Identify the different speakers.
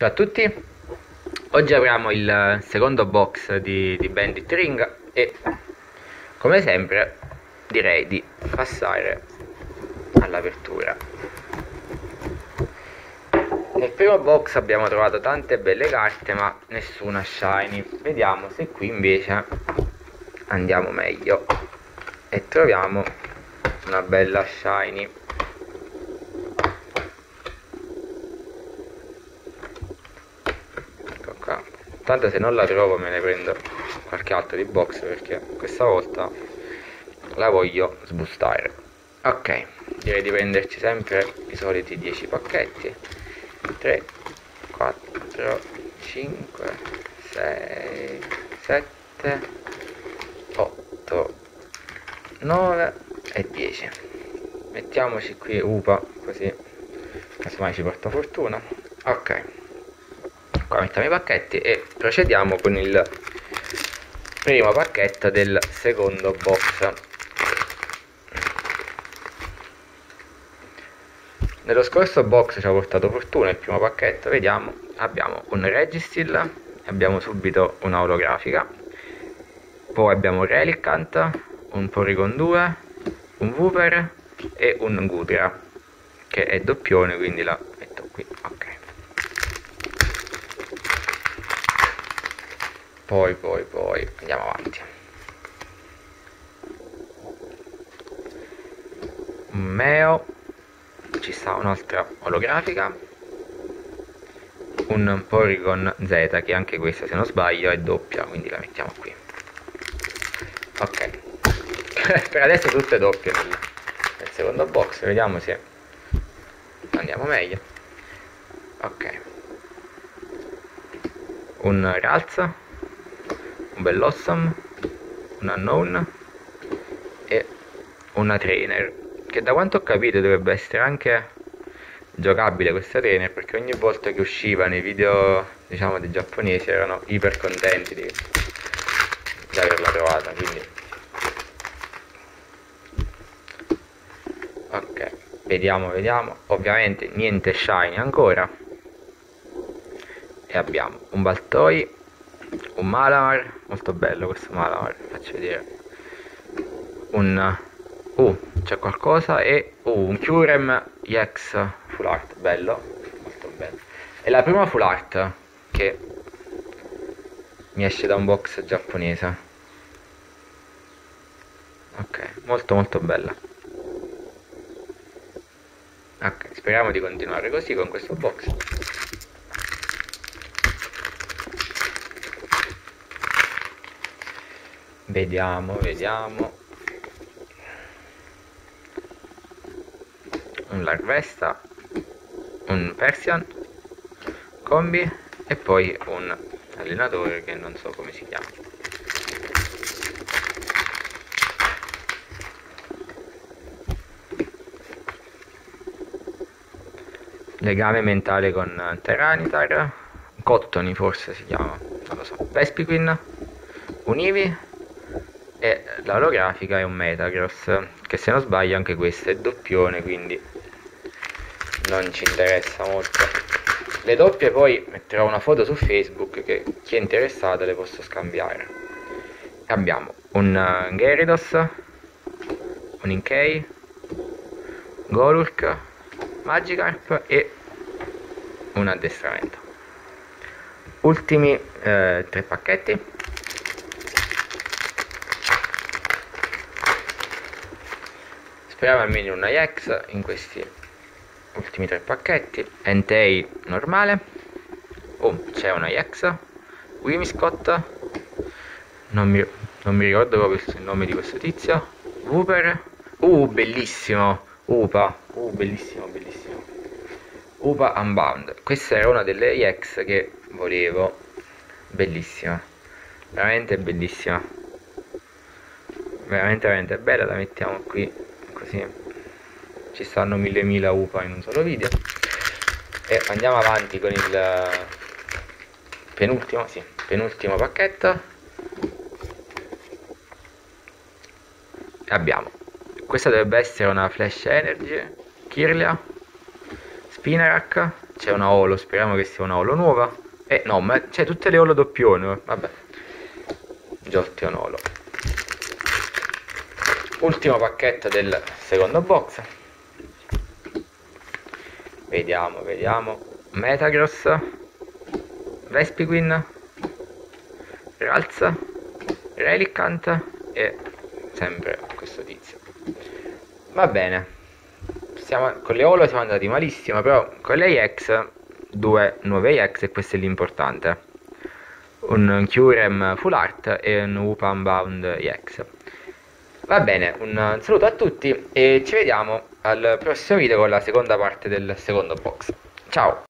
Speaker 1: Ciao a tutti, oggi apriamo il secondo box di, di Bandit Ring e come sempre direi di passare all'apertura. Nel primo box abbiamo trovato tante belle carte ma nessuna shiny, vediamo se qui invece andiamo meglio e troviamo una bella shiny. Tanto se non la trovo me ne prendo qualche altro di box perché questa volta la voglio sbustare. Ok direi di prenderci sempre i soliti 10 pacchetti. 3 4 5 6 7 8 9 e 10 mettiamoci qui upa così casomai ci porta fortuna. Ok qua mettiamo i pacchetti e procediamo con il primo pacchetto del secondo box. Nello scorso box ci ha portato fortuna il primo pacchetto vediamo. Abbiamo un Registil abbiamo subito una olografica poi abbiamo un Relicant un Porygon 2 un Wooper e un Gudra che è doppione quindi la metto qui ok poi poi poi andiamo avanti. Un meo ci sta un'altra olografica. Un Porygon Z che anche questa se non sbaglio è doppia quindi la mettiamo qui. Ok. Per adesso tutte doppie nel, nel secondo box. Vediamo se andiamo meglio. Ok. Un Ralza un bell'Ossam, un Unknown e una Trainer che da quanto ho capito dovrebbe essere anche giocabile questa trainer perché ogni volta che usciva nei video diciamo dei giapponesi erano iper contenti di, di averla trovata quindi. Ok vediamo vediamo. Ovviamente niente shiny ancora. E abbiamo un Baltoi un Malamar molto bello questo Malamar faccio vedere. Un uh c'è qualcosa e uh, un Curem EX full art bello molto bello. È la prima full art che mi esce da un box giapponese. Ok molto molto bella. Ok speriamo di continuare così con questo box vediamo vediamo. Un larvesta un persian combi e poi un allenatore che non so come si chiama. Legame mentale con Teranitar Cottoni forse si chiama non lo so. Vespiquin Univi e l'olografica è un Metagross che se non sbaglio anche questa è doppione quindi non ci interessa molto. Le doppie poi metterò una foto su facebook che chi è interessato le posso scambiare. Abbiamo un uh, Gyarados un Inkei Golurk Magikarp e un addestramento ultimi eh, tre pacchetti speriamo almeno una X in questi ultimi tre pacchetti. Entei normale. Oh c'è una X Wimiscott non mi, non mi ricordo proprio il nome di questo tizio. Wooper uh bellissimo. Upa. Uh bellissimo bellissimo. Upa Unbound. Questa era una delle EX che volevo. Bellissima. Veramente bellissima. Veramente veramente bella la mettiamo qui così ci stanno mille mila upa in un solo video e andiamo avanti con il penultimo, sì, penultimo pacchetto abbiamo questa dovrebbe essere una flash energy Kirlia Spinarak c'è una holo, speriamo che sia una holo nuova. Eh no, ma c'è tutte le holo doppione, vabbè. Jolteon holo. Ultimo pacchetto del secondo box. Vediamo, vediamo. Metagross, Vespiquen, Ralza, Relicant e sempre questo tizio. Va bene. Siamo, con le Holo siamo andati malissimo, però con le EX, due nuove EX e questo è l'importante. Un Curem Full Art e un Wupan Bound EX. Va bene, un saluto a tutti e ci vediamo al prossimo video con la seconda parte del secondo box. Ciao!